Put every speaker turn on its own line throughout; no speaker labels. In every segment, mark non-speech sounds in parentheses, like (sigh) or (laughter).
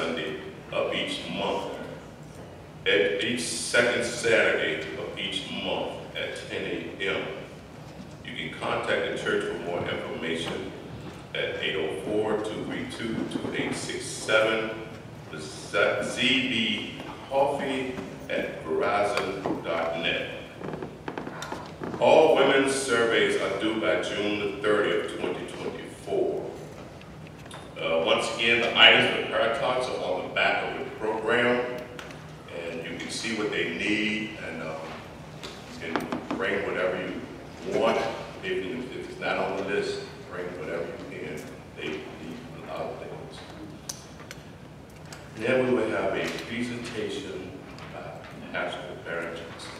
Sunday of each month. At each second Saturday of each month at 10 a.m. You can contact the church for more information at 804-232-2867, the ZB Coffee at Verizon.net. All women's surveys are due by June the 30th, 2024. Uh, Once again, the items for Paratalks are on the back of the program, and you can see what they need, and um, bring whatever you want. If you- if it's not on the list, bring whatever you can. They need a lot of things. Then we will have a presentation by Pastor Darrin Johnson.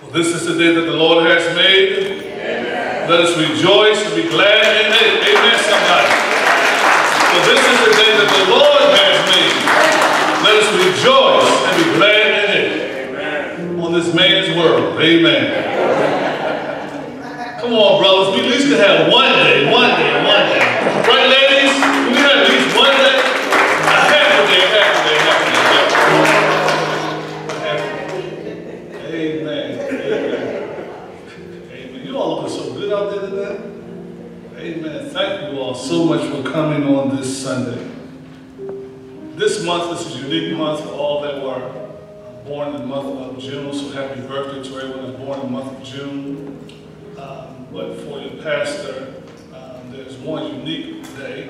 For this is the day that the Lord has made. Let us rejoice and be glad in it. Amen, somebody. For this is the day that the Lord has made. Let us rejoice and be glad in it. Amen. On this man's world. Amen. Come on, brothers. We at least can have one day, one day, one day. Right, ladies? So much for coming on this Sunday. This month, this is a unique month for all that were born in the month of June. So happy birthday to everyone that's born in the month of June. Um, but for your pastor, um, there's one unique day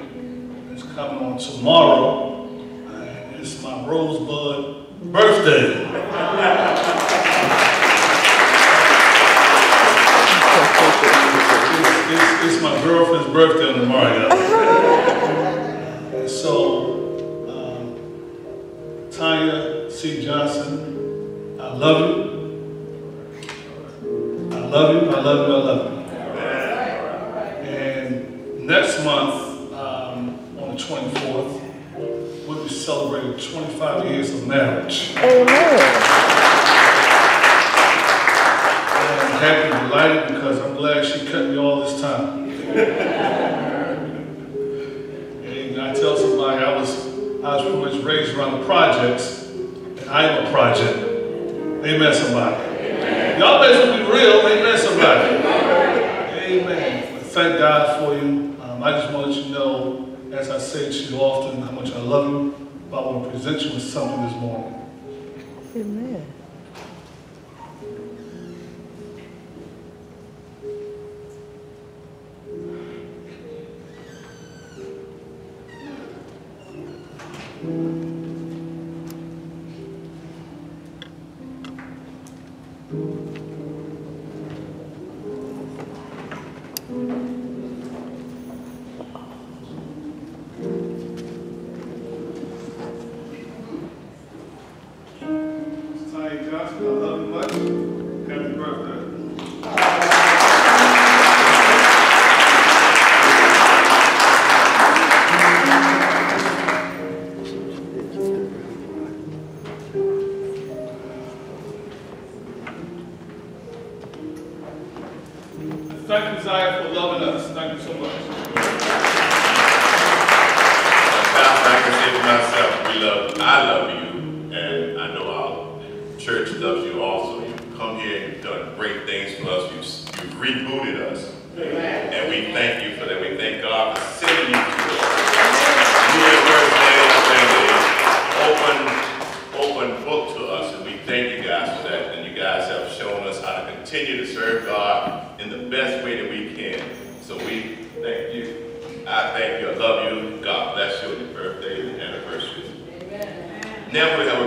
that's coming on tomorrow. And it's my Rosebud birthday. (laughs) It's, it's, my girlfriend's birthday on y'all. So, um, Tanya C. Johnson, I love you. I love you, I love you, I love you. And next month, um, on the 24th, we'll be celebrating 25 years of marriage.
Amen.
I'm happy and delighted because I'm glad she cut me all this time. And I tell somebody I was I was pretty much raised around the projects, and I am a project. Amen, somebody. Y'all better be real. Amen, somebody. Amen. But thank God for you. Um, I just want to let you know, as I say to you often, how much I love you. But I want to present you with something this morning.
continue to serve God in the best way that we can. So we thank you. I thank you. I love you. God bless you on your birthday and anniversary.
Amen.
Now
we have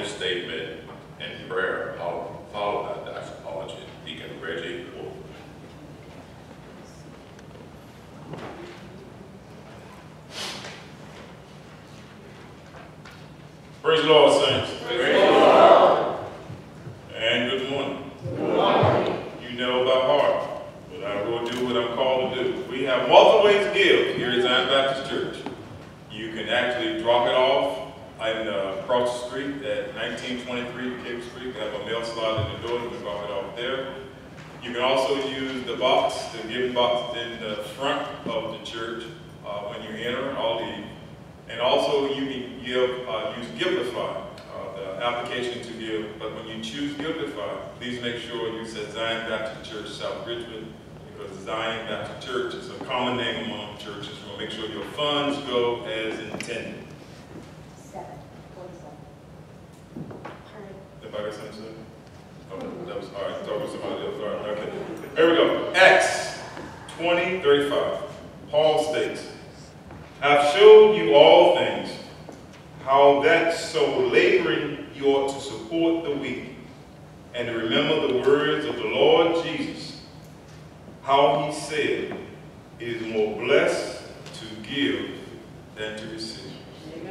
his statement and prayer followed by doxology. Deacon Reggie Wolf.
Praise the Lord.
Please make sure you said Zion Baptist Church South Richmond because Zion Baptist Church is a common name among churches. We'll make sure your funds go as intended.
Seven.
Anybody got something to say? Oh, that was, all right, talking to somebody else, all right, okay. Here we go. Acts twenty thirty-five. Paul states, I've showed you all things, how that so laboring you ought to support the weak, and to remember the words of the Lord Jesus, how he said, it is more blessed to give than to receive.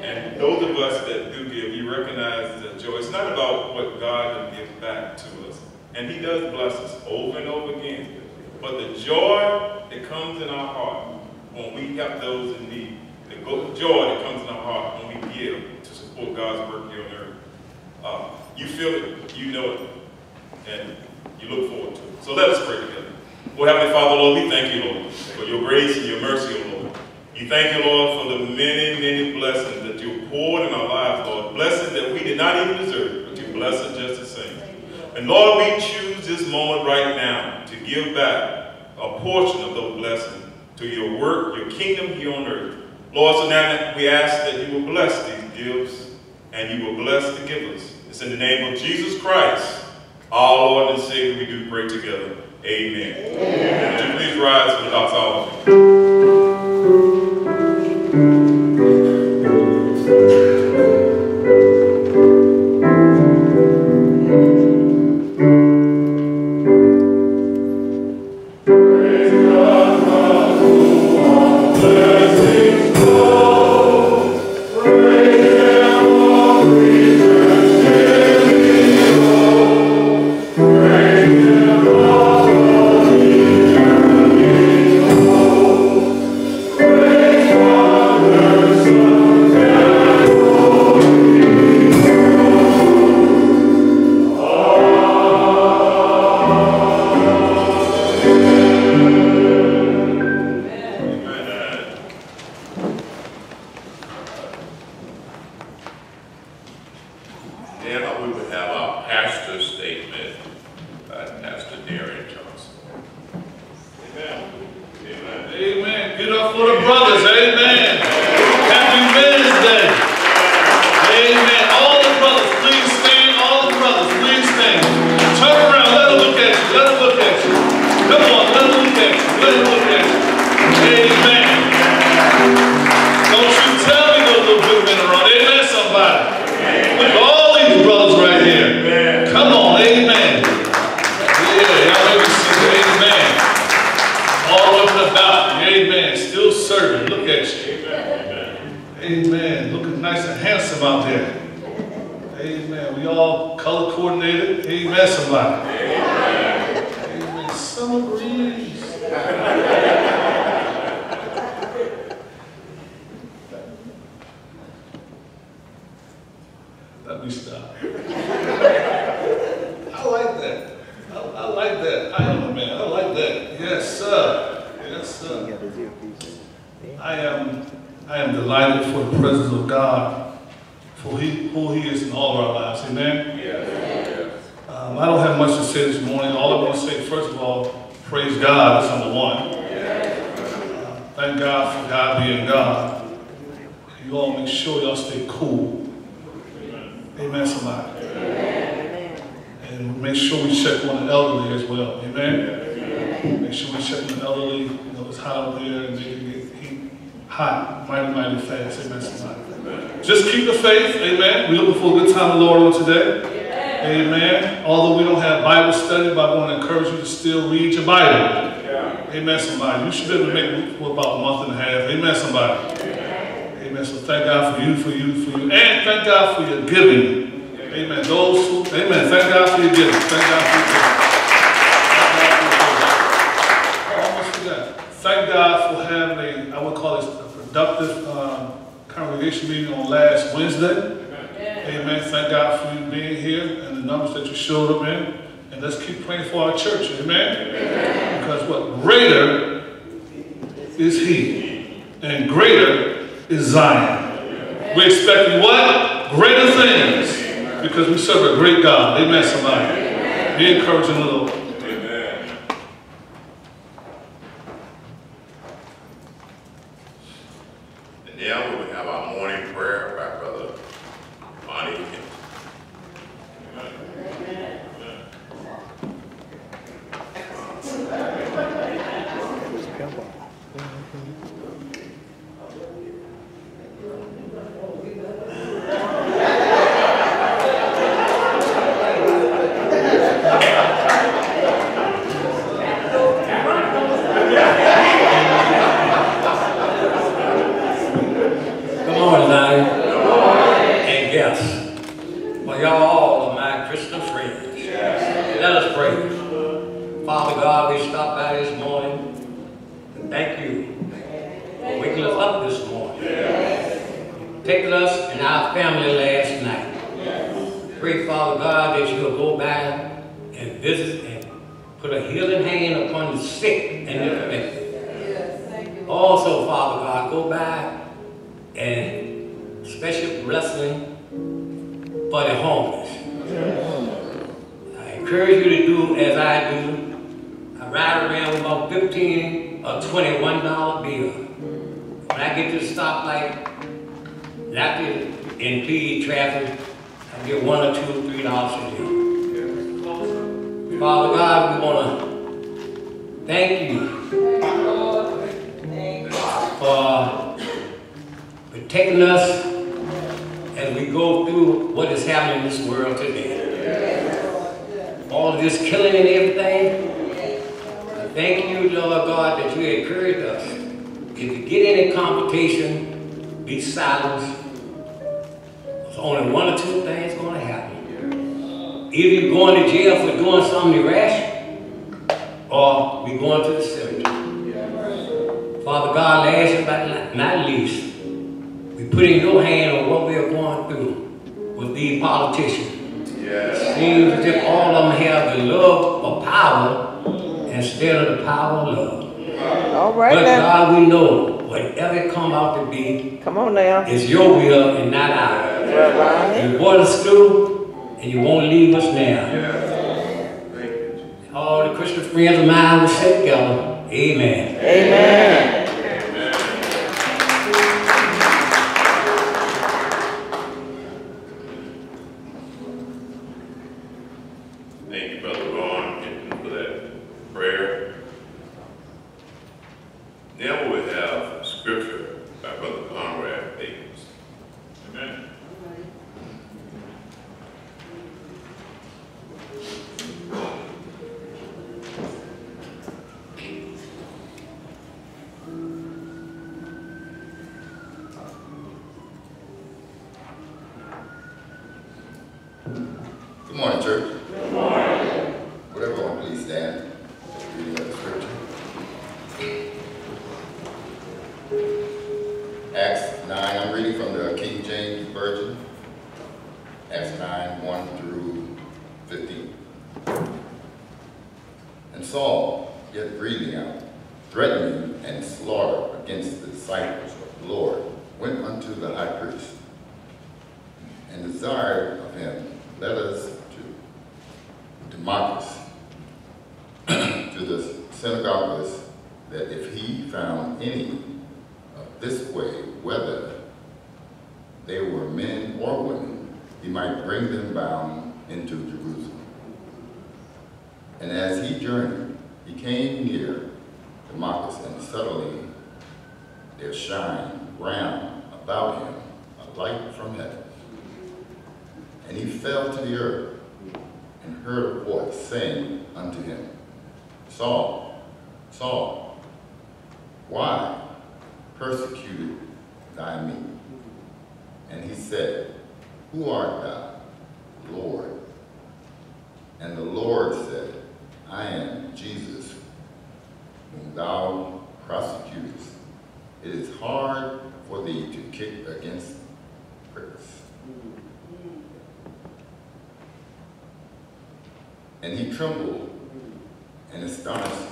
And those of us that do give, we recognize the joy. It's not about what God can give back to us. And he does bless us over and over again. But the joy that comes in our heart when we help those in need, the joy that comes in our heart when we give to support God's work here on earth, uh, you feel it, you know it, and you look forward to it. So let us pray together. Well, Heavenly Father, Lord, we thank you, Lord, for your grace and your mercy, O Lord. We thank you, Lord, for the many, many blessings that you poured in our lives, Lord. Blessings that we did not even deserve, but you bless us just the same. And Lord, we choose this moment right now to give back a portion of those blessings to your work, your kingdom here on earth. Lord, so now we ask that you will bless these gifts and you will bless the givers. It's in the name of Jesus Christ, our Lord and Savior, we do pray together. Amen. Amen. You please rise for the doxology?
Let me stop. I like that. I, I like that. I am a man. I like that. Yes, sir. Yes, sir. I am, I am delighted for the presence of God, for he, who He is in all of our lives. Amen. Um, I don't have much to say this morning. All I want to say, first of all, praise God. That's number one. Uh, thank God for God being God. You all make sure y'all stay cool. Amen, somebody. And make sure we check on the elderly as well. Amen. Make sure we check on the elderly. You know, it's hot out there and they can get heat hot, mighty, mighty fast. Amen, somebody. Just keep the faith. Amen. We're looking for a good time of the Lord on today. Amen. Although we don't have Bible study, but I want to encourage you to still read your Bible. Yeah. Amen, somebody. You should be able to make for about a month and a half. Amen, somebody. Amen. So thank God for you, for you, for you. And thank God for your giving. Amen. Those who, amen. Thank God for your giving. Thank God for your giving. Thank God for having a, I would call this a productive um, congregation meeting on last Wednesday. Amen. amen. Thank God for you being here and the numbers that you showed up in. And
let's keep praying for our church. Amen. amen. Because what greater is He, and greater is Zion. We're expecting what? Greater things. Because we serve a great God. Amen, somebody. Be encouraging the Lord.
Amen.
Amen.
And he
trembled and astonished.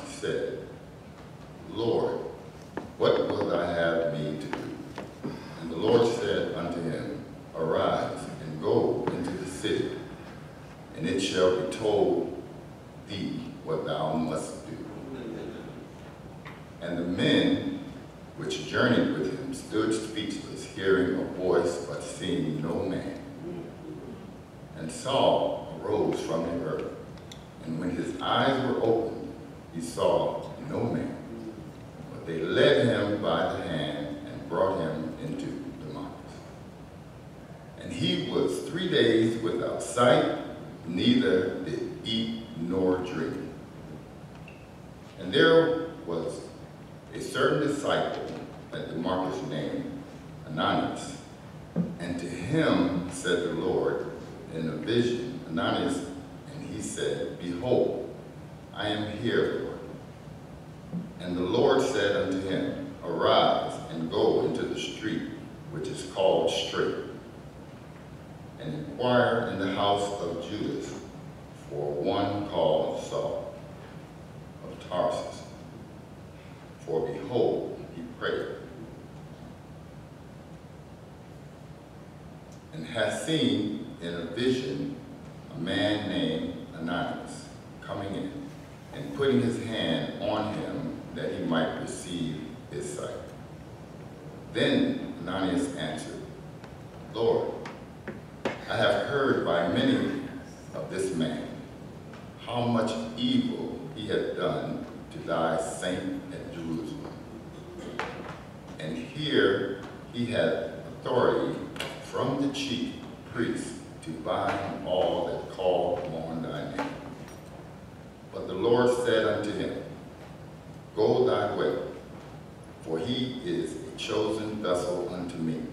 he is a chosen vessel unto me.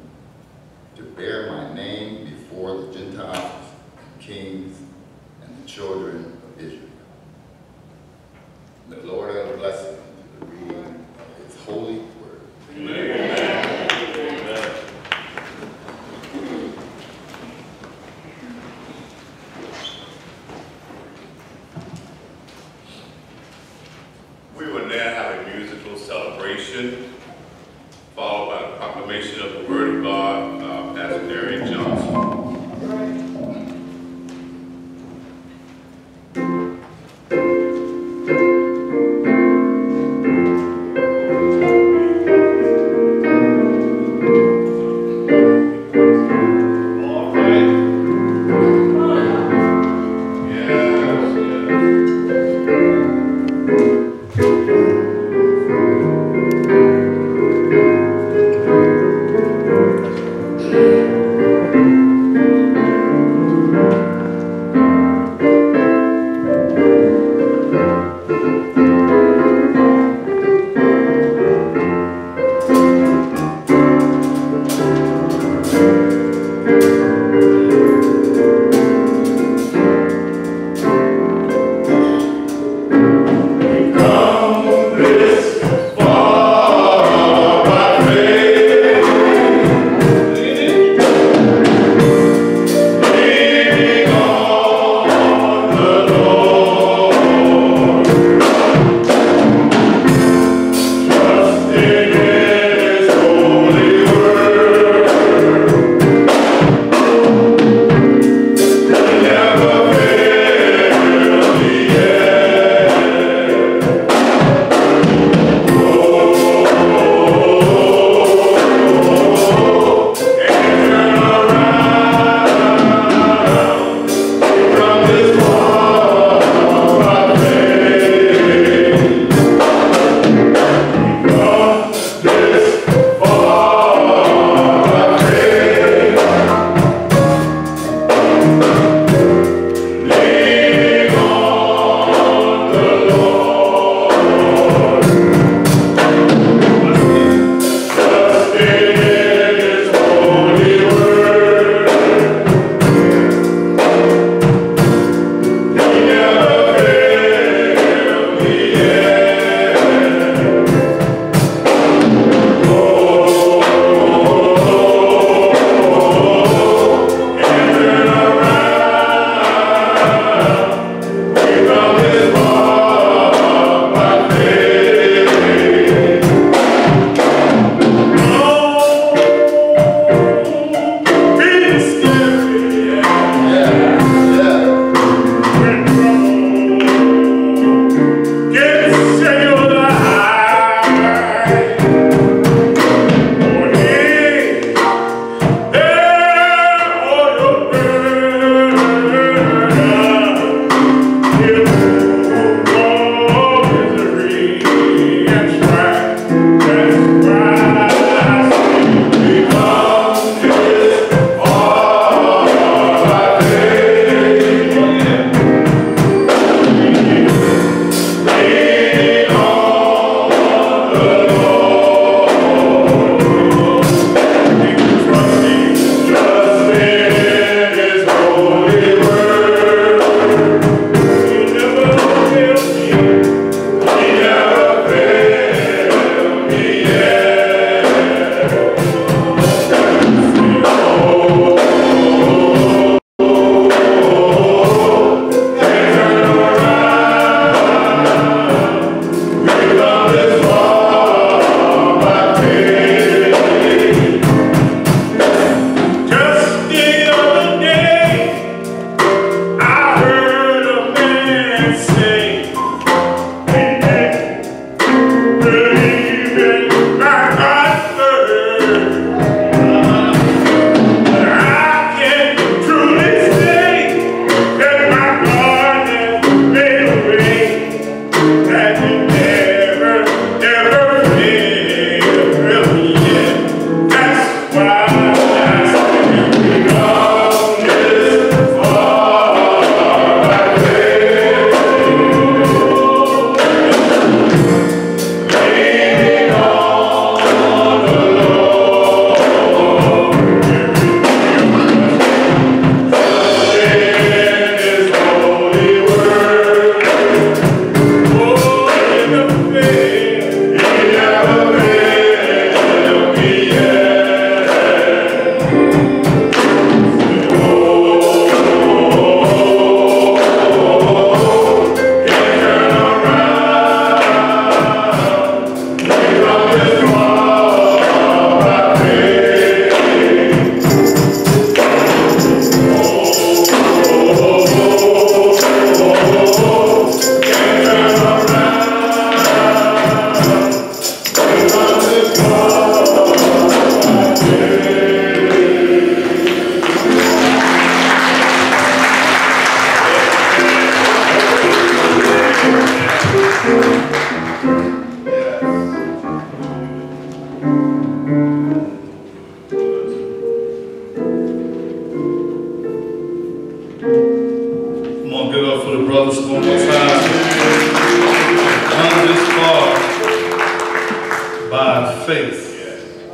Faith.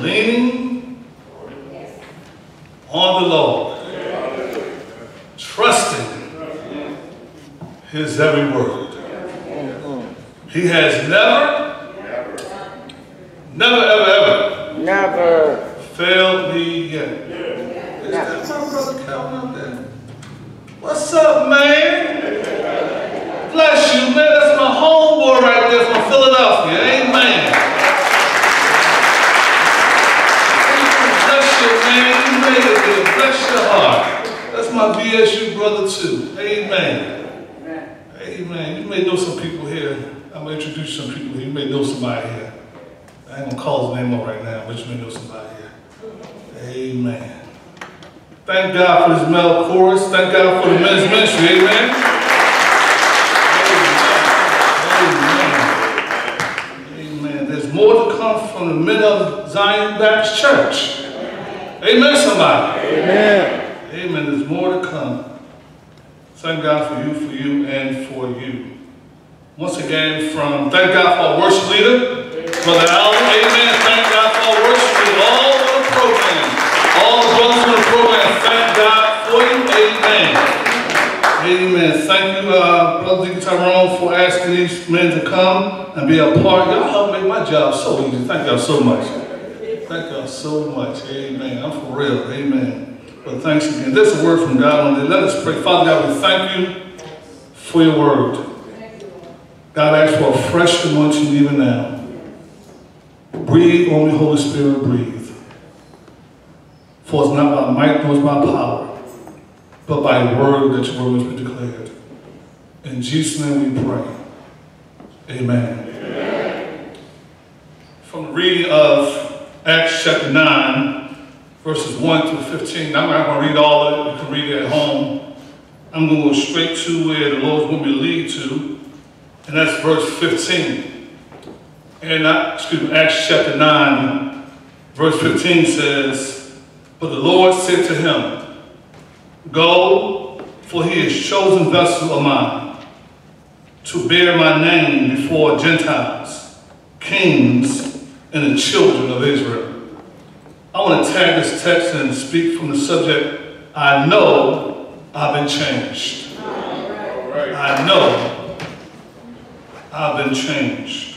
Leaning on the Lord. Trusting his every word. He has never, never, ever, ever
Never.
failed me yet. Is that my brother Calvin out there? What's up, man? Bless you, man. That's my homeboy right there from Philadelphia. Amen. Bless you, man. You made it there. Bless your heart. That's my BSU brother, too. Amen. Amen. You may know some people here. I'm to introduce some people. You may know somebody here. I ain't to call his name up right now, but you may know somebody here. Amen. Thank God for this male chorus. Thank God for the men's ministry. Amen. From the men of Zion Baptist Church. Amen, somebody. Amen. Amen. There's more to come. Thank God for you, for you, and for you. Once again, from thank God for our worship leader, Brother Allen. Amen. Thank God for our worship leader. All the program. All the brothers in the program, thank God for you. Amen. Amen. Thank you, uh, Brother Tyrone, for asking these men to come and be a part. Y'all help make my job so easy. Thank y'all so much. Thank y'all so much. Amen. I'm for real. Amen. But thanks again. There's a word from God on. Let us pray. Father God, we thank you for your word. God, I ask for a fresh anointing even now. Breathe on me, Holy Spirit, breathe. For it's not by might nor by power, but by word that your word has been declared. In Jesus' name we pray. Amen. From the reading of Acts chapter 9, verses 1 through 15. I'm not going to read all of it. You can read it at home. I'm going to go straight to where the Lord wants me to lead to, and that's verse 15. And uh, excuse me, Acts chapter 9, verse 15 says, But the Lord said to him, Go, for he is chosen vessel of mine, to bear my name before Gentiles, kings, and the children of Israel. I want to tag this text and speak from the subject, I know I've been changed. I know I've been changed.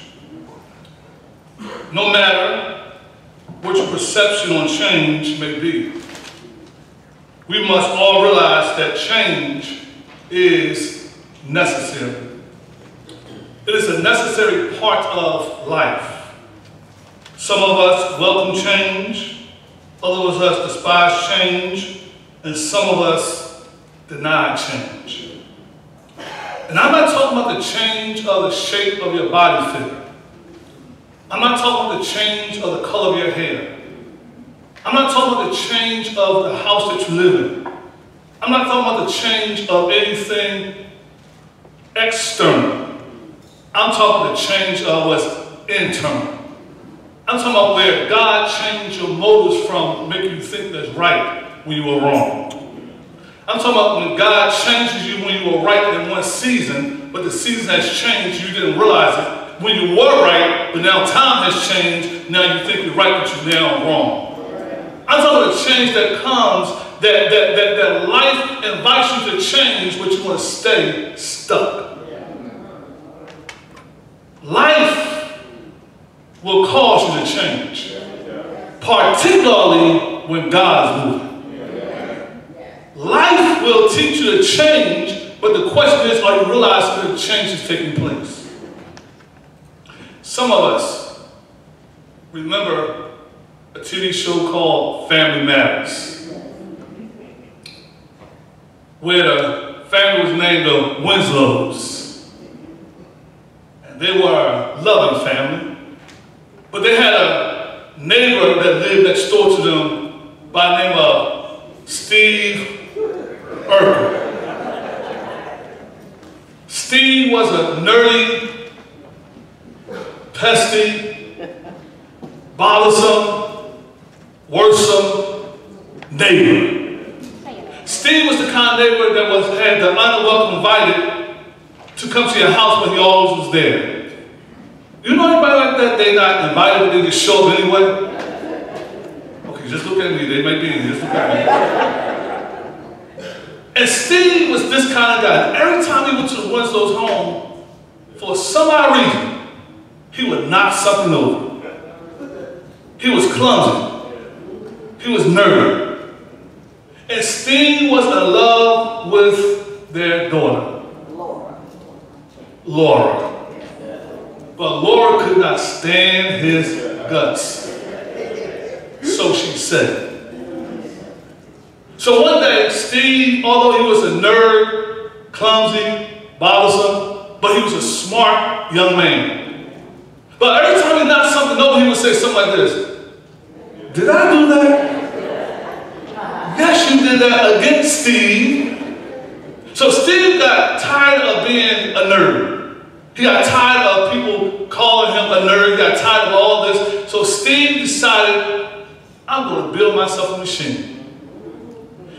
No matter what your perception on change may be, we must all realize that change is necessary. It is a necessary part of life. Some of us welcome change, others of us despise change, and some of us deny change. And I'm not talking about the change of the shape of your body figure. I'm not talking about the change of the color of your hair. I'm not talking about the change of the house that you live in. I'm not talking about the change of anything external. I'm talking about the change of what's internal. I'm talking about where God changed your motives from making you think that's right when you were wrong. I'm talking about when God changes you when you were right in one season, but the season has changed, you didn't realize it. When you were right, but now time has changed, now you think you're right, but you're now wrong. I'm talking about the change that comes, that, that, that, that life invites you to change, but you want to stay stuck. Life will cause you to change, particularly when God's moving. Life will teach you to change, but the question is, are you realizing that change is taking place? Some of us remember a TV show called Family Matters, where the family was named the Winslows. And they were a loving family, but they had a neighbor that lived next door to them by the name of Steve Urkel. Steve was a nerdy, pesty, bothersome, worrisome neighbor. Steve was the kind of neighbor that was had the unwelcome invited to come to your house, but he always was there. You know anybody like that? They not invited, but they just show up anyway. Okay, just look at me. They may be in. Just look at me. And Steve was this kind of guy. Every time he went to the Winslow's home, for some odd reason, he would knock something over. He was clumsy. He was nerdy. And Steve was in love with their daughter, Laura. But Laura could not stand his guts. So she said. So one day, Steve, although he was a nerd, clumsy, bothersome, but he was a smart young man. But every time he knocked something over, he would say something like this. Did I do that? Yes, you did that against Steve. So Steve got tired of being a nerd. He got tired of people calling him a nerd. He got tired of all this. So Steve decided, I'm going to build myself a machine.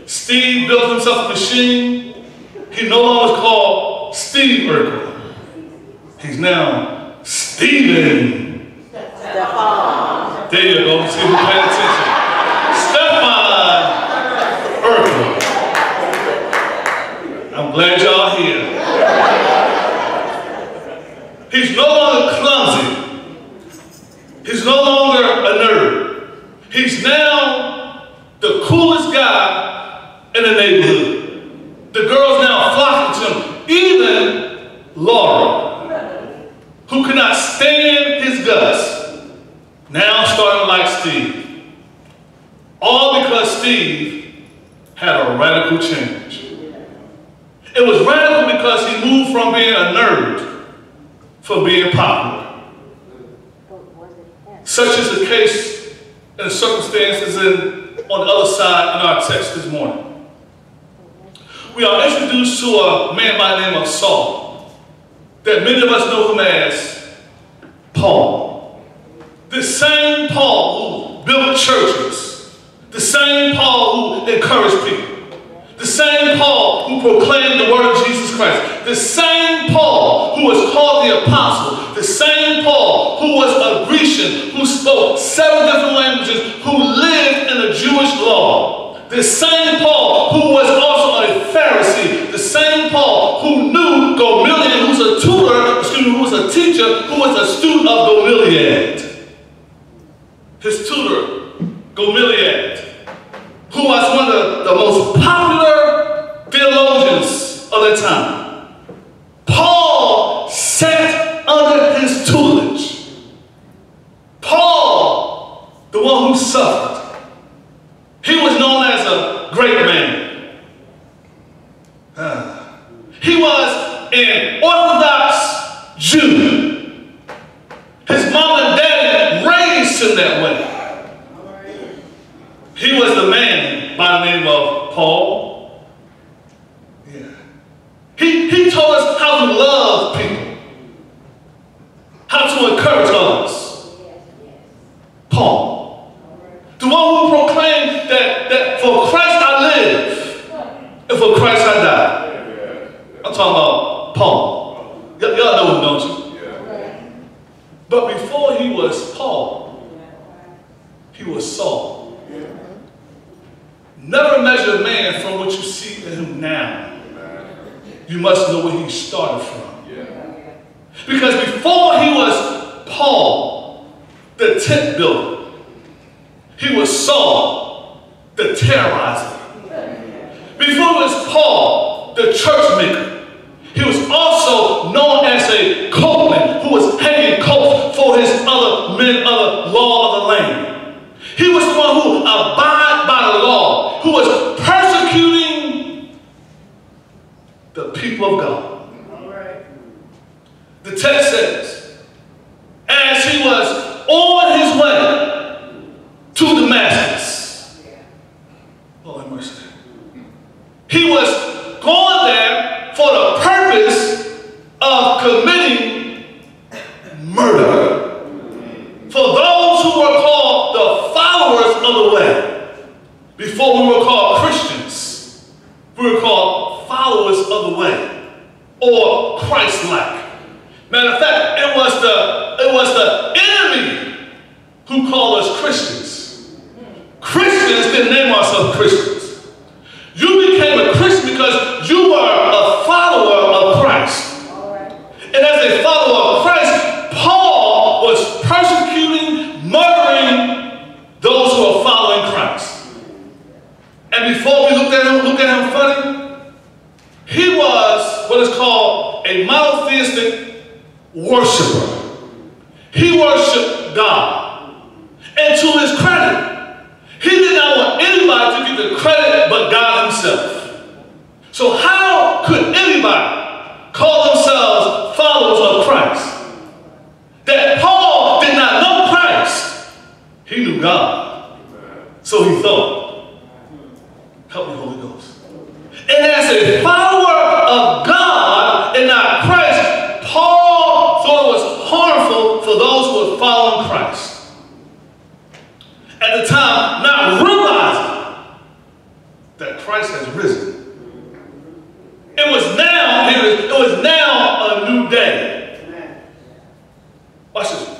Steve built himself a machine. He no longer called Steve Urkel. He's now Steven. There you go. See who paid attention. Stefan. I'm glad y'all here. He's no longer clumsy. He's no longer a nerd. He's now the coolest guy in the neighborhood. The girls now flocking to him. Even Laura, who could not stand his guts, now starting to like Steve. All because Steve had a radical change. It was radical because he moved from being a nerd for being popular. Such is the case and circumstances in, on the other side in our text this morning. We are introduced to a man by the name of Saul, that many of us know him as Paul. The same Paul who built churches, the same Paul who encouraged people, the same Paul who proclaimed the word of Jesus Christ. The same Paul who was called the apostle. The same Paul who was a Grecian, who spoke seven different languages, who lived in the Jewish law. The same Paul who was also a Pharisee. The same Paul who knew Gamaliel, who's a tutor, excuse me, who was a teacher, who was a student of Gamaliel. His tutor, Gamaliel who was one of the, most popular theologians of the time. Paul sat under his tutelage. Paul, the one who suffered, he was known as a great man. (sighs) He was an Orthodox Jew. His mom and dad raised him that way. He was the man by the name of Paul. What is called a monotheistic worshiper. He worshiped God. And to his credit, he did not want anybody to get the credit but God himself. So how could anybody call themselves followers of Christ? That Paul did not know Christ. He knew God. So he thought, help me Holy Ghost. And as a follower of God and not Christ, Paul thought it was harmful for those who were following Christ. At the time, not realizing that Christ has risen. It was now, it was now a new day. Watch this.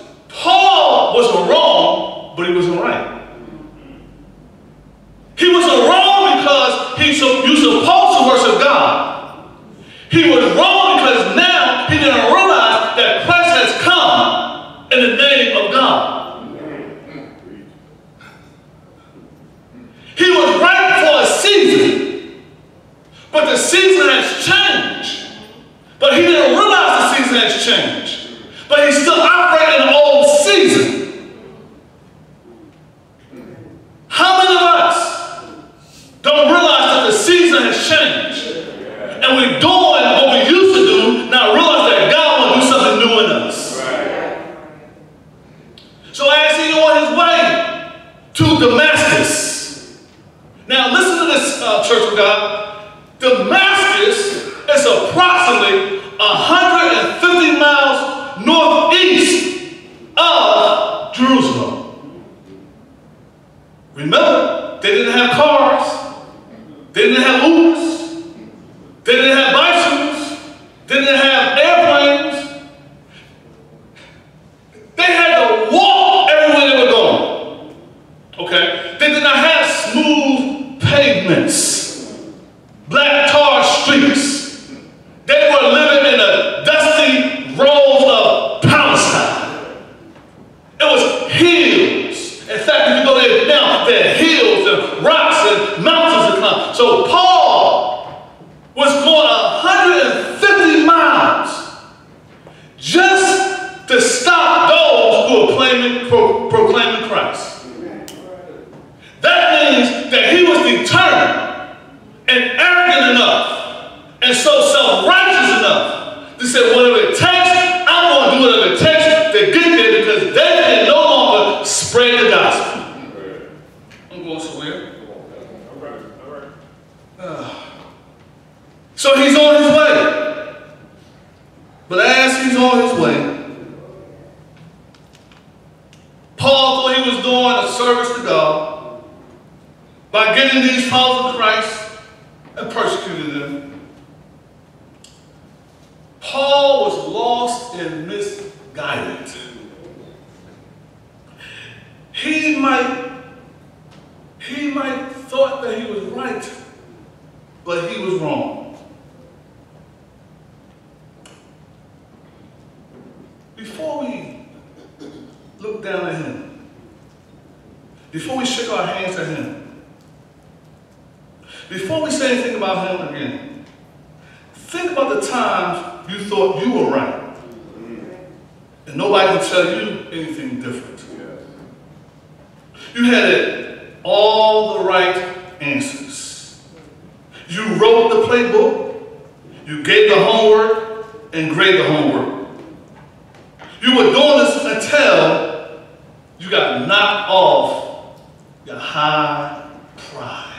pride.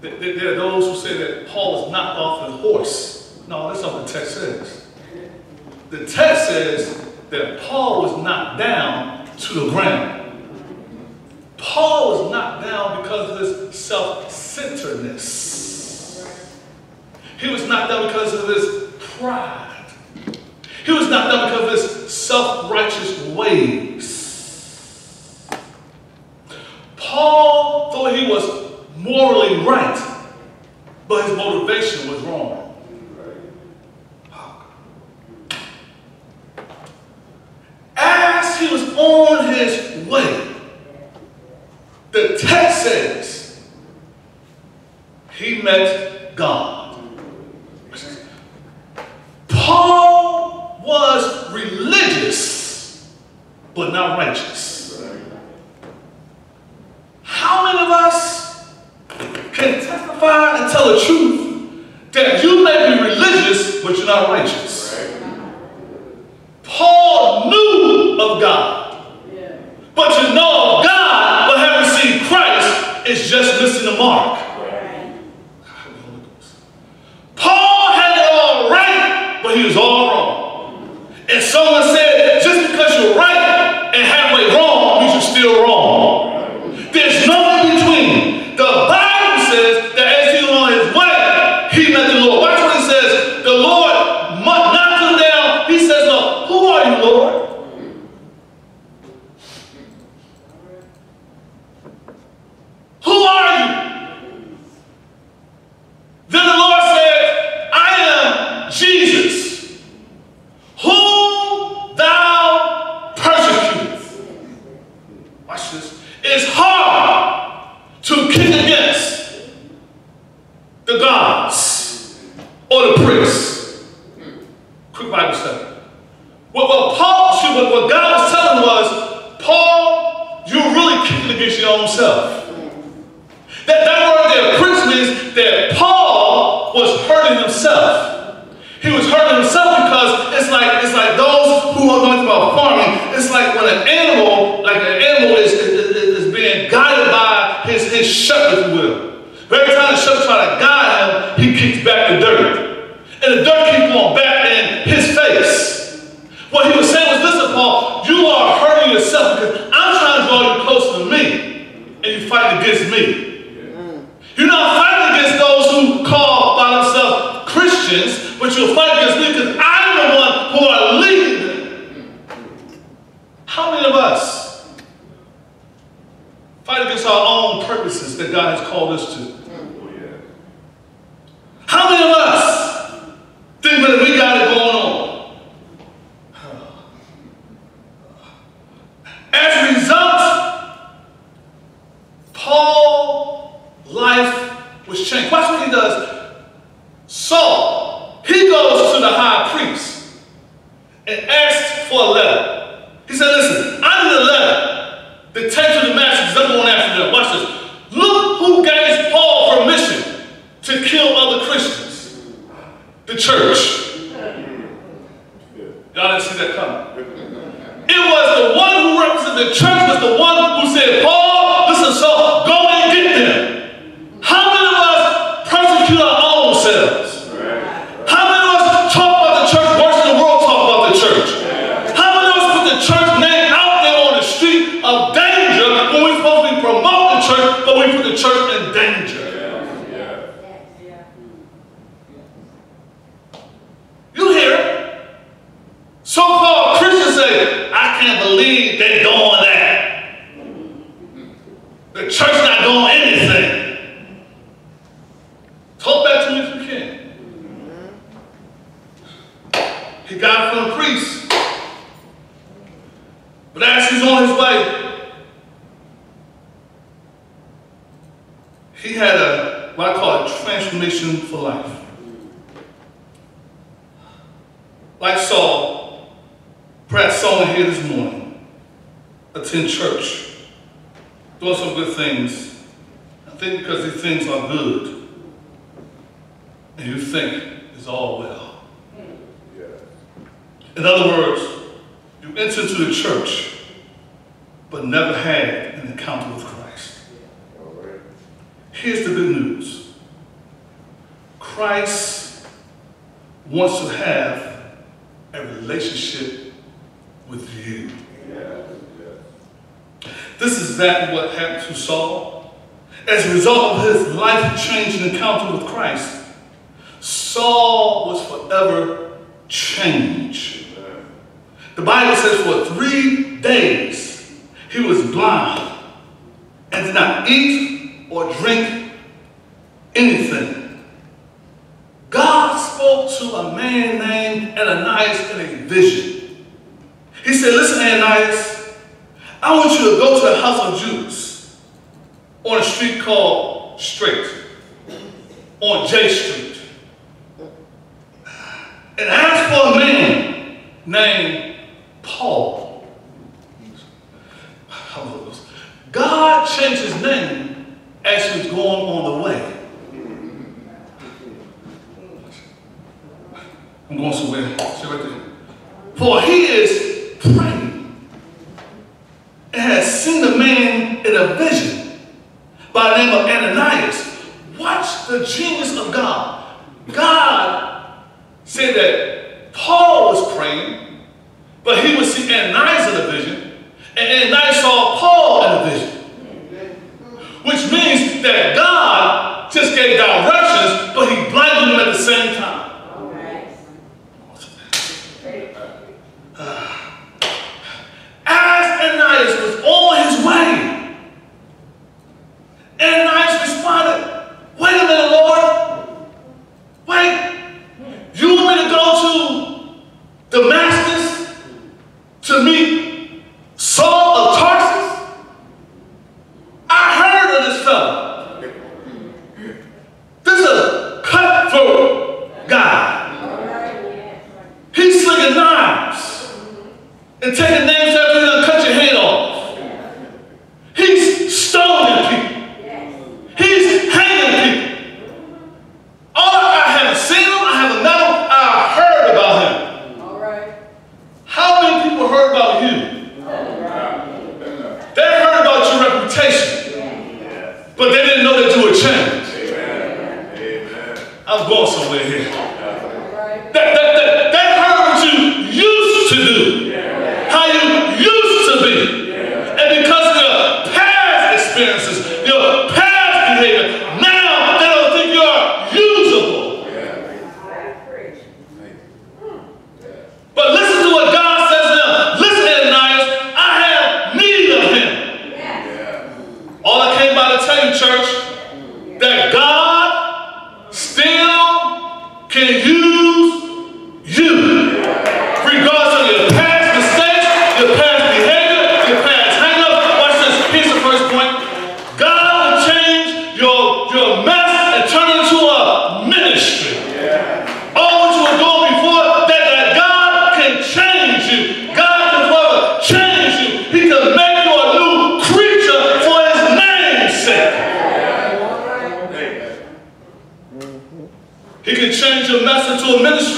There are those who say that Paul is knocked off the horse. No, that's not what the text says. The text says that Paul was knocked down to the ground. Paul was knocked down because of his self-centeredness. He was knocked down because of his pride. He was knocked down because of his self-righteous way. Paul thought he was morally right, but his motivation was wrong. As he was on his way, the text says he met God. Paul was religious, but not righteous. How many of us can testify and tell the truth that you may be religious, but you're not righteous? Paul knew of God, but you know of God, but have received Christ, is just missing the mark. Paul had it all right, but he was all wrong. And someone said, just because you're right the gods or the priests. So-called Christians say, I can't believe that." of Ananias. Watch the genius of God. God said that Paul was praying, but he would see Ananias in a vision, and Ananias saw Paul in a vision. Which means that God just gave directions, but he blinded them at the same time. As Ananias was on his way Ananias responded, wait a minute, Lord. Wait. You want me to go to Damascus? Into a ministry.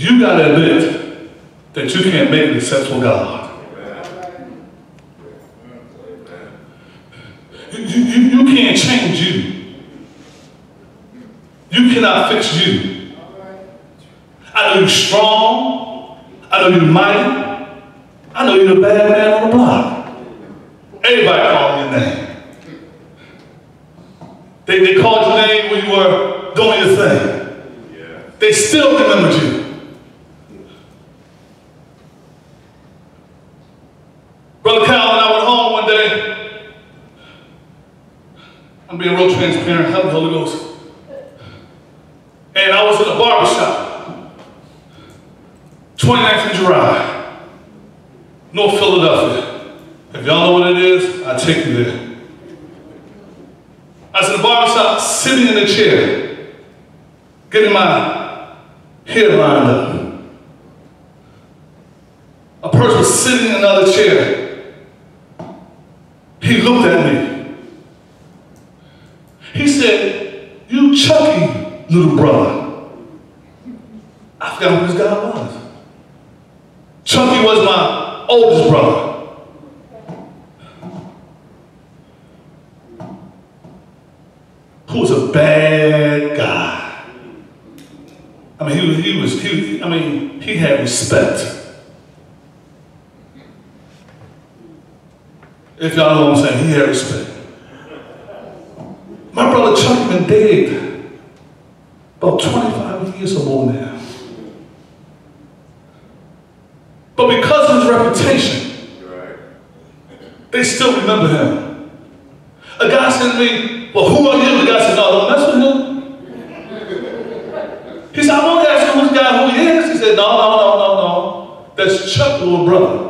You gotta admit that you can't make except for God. You, you, you you can't change you. You cannot fix you. I know you're strong. I know you're mighty. I know you're the bad man on the block. Everybody call your name. They, they called your name when you were doing your thing. They still remembered you. Brother Cal and I went home one day. I'm being real transparent. Help the Holy Ghost. And I was in a barber shop. 29th and July, North Philadelphia. If y'all know what it is, I'll take you there. I was in the barber shop, sitting in a chair, getting my hair lined up. A person was sitting in another chair. He looked at me. He said, you Chucky, little brother. I forgot who this guy was. Chucky was my oldest brother. Who was a bad guy. I mean, he was, he was, he, I mean, he had respect. If y'all know what I'm saying, he had respect. My brother Chuck been dead about 25 years or more now. But because of his reputation, they still remember him. A guy said to me, well, who are you? The guy said, no, don't mess with him. He said, I won't ask him which guy who he is. He said, no, no, no, no, no. That's Chuck, little brother.